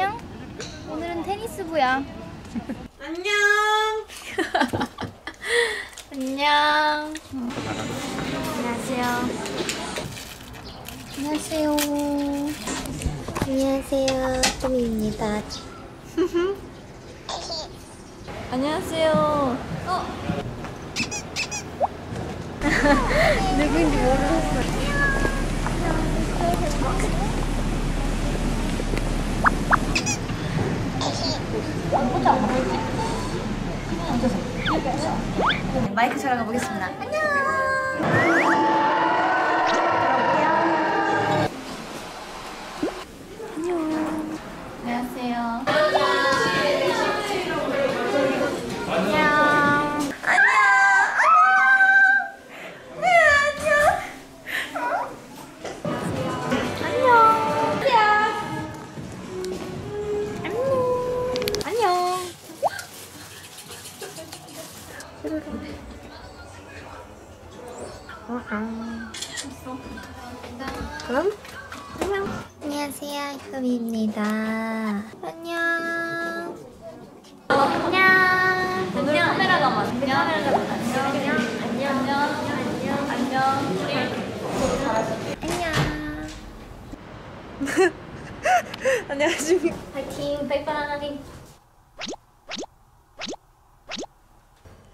안녕. 오늘은 테니스부야. 안녕. 안녕. 안녕하세요. 안녕하세요. 안녕하세요, 뚜미입니다. 안녕하세요. 어? 누구인지 모르겠어. 마이크 촬영해 보겠습니다. 안녕. 그럼 안녕. 안녕하세요, 뚜미입니다. 안녕. 안녕. 안녕. 카메라가 맞 안녕. 안녕. 안녕. 안녕. 안녕. 안녕. 안녕하십니까. 파이팅. 하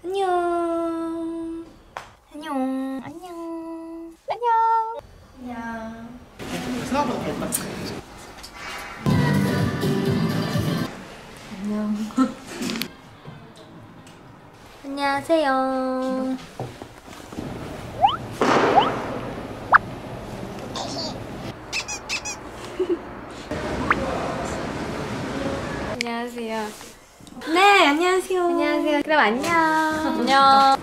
나님. 안녕. 안녕. 안녕. 안녕. 안녕. 안녕하세요. 안녕하세요. 네, 안녕하세요. 안녕하세요. 그럼 안녕. 안녕.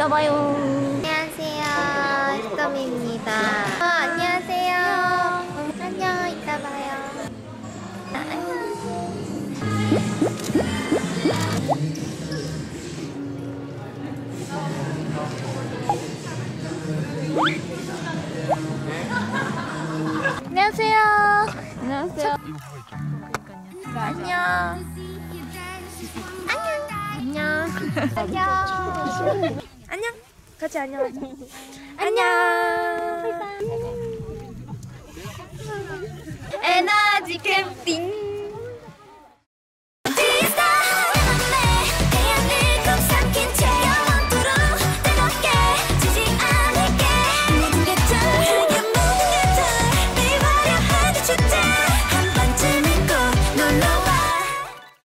이따 봐요. 안녕하세요, 어, 안녕하세요. 안녕, 이따 봐요. 아, 안녕. 안녕하세요. 안녕하세요. 안녕. 안녕. 안녕. 안녕. 같이 안녕하자. 안녕. エナージーキャンピン